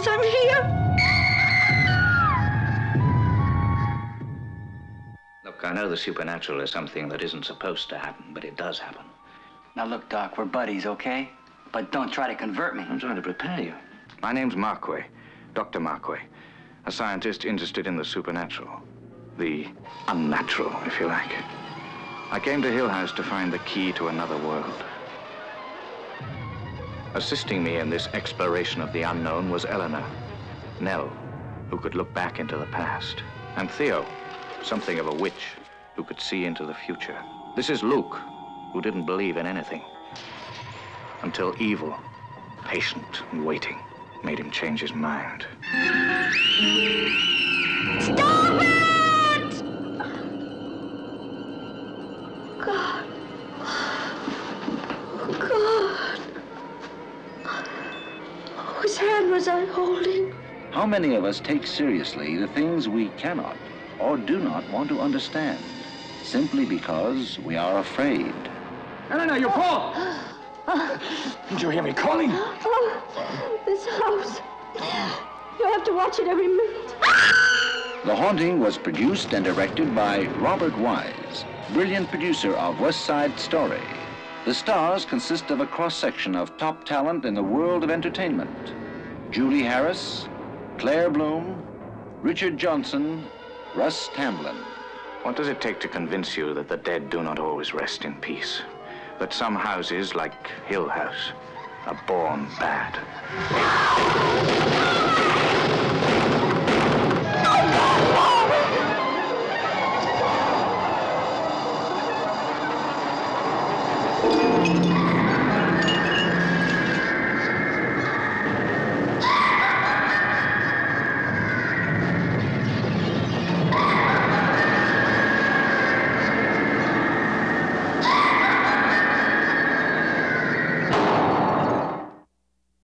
knows I'm here. Look, I know the supernatural is something that isn't supposed to happen, but it does happen. Now look, Doc, we're buddies, okay? But don't try to convert me. I'm trying to prepare you. My name's Markway, Dr. Markway, a scientist interested in the supernatural. The unnatural, if you like. I came to Hill House to find the key to another world. Assisting me in this exploration of the unknown was Eleanor, Nell, who could look back into the past, and Theo, something of a witch who could see into the future. This is Luke, who didn't believe in anything until evil, patient and waiting, made him change his mind. Whose hand was I holding? How many of us take seriously the things we cannot or do not want to understand simply because we are afraid? Eleanor, your paw! Did you hear me calling? Oh, this house. You have to watch it every minute. The Haunting was produced and directed by Robert Wise, brilliant producer of West Side Story. The stars consist of a cross-section of top talent in the world of entertainment. Julie Harris, Claire Bloom, Richard Johnson, Russ Tamblyn. What does it take to convince you that the dead do not always rest in peace? That some houses, like Hill House, are born bad? Oh,